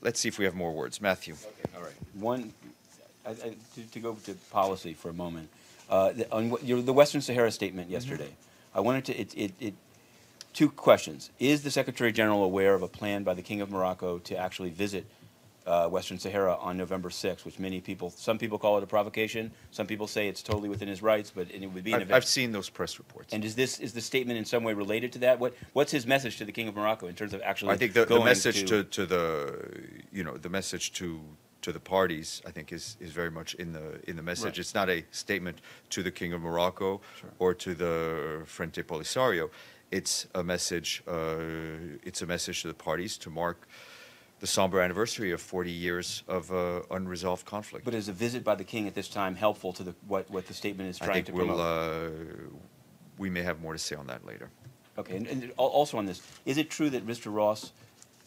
let's see if we have more words. Matthew? All right. One, I, I, to, to go to policy for a moment, uh, the, on what, your, the Western Sahara statement yesterday, I wanted to, it, it, it, two questions. Is the Secretary General aware of a plan by the King of Morocco to actually visit uh, Western Sahara on November 6th, which many people, some people call it a provocation, some people say it's totally within his rights, but it would be an I've, event. I've seen those press reports. and is this, is the statement in some way related to that? What, what's his message to the King of Morocco in terms of actually I think the, the message to, to the, you know, the message to, to the parties, I think is, is very much in the, in the message. Right. It's not a statement to the King of Morocco or to the Frente Polisario. It's a message, uh, it's a message to the parties to mark the somber anniversary of 40 years of uh, unresolved conflict. But is a visit by the king at this time helpful to the, what, what the statement is I trying think to we'll, promote? uh, we may have more to say on that later. Okay, and, and also on this, is it true that Mr. Ross,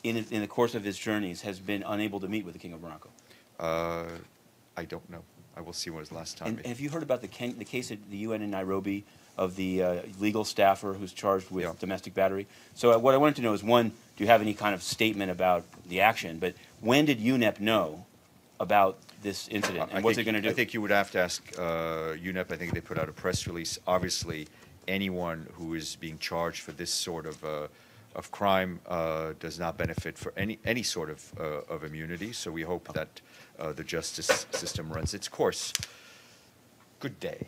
in, in the course of his journeys, has been unable to meet with the king of Morocco? Uh, I don't know. I will see when his last time. And have you heard about the, Ken, the case at the UN in Nairobi of the uh, legal staffer who's charged with Yeah. domestic battery? So uh, what I wanted to know is, one, do you have any kind of statement about the action? But when did UNEP know about this incident, I and what's it going to do? I think you would have to ask uh, UNEP. I think they put out a press release. Obviously, anyone who is being charged for this sort of uh, of crime uh, does not benefit for any any sort of uh, of immunity. So we hope that uh, the justice system runs its course. Good day.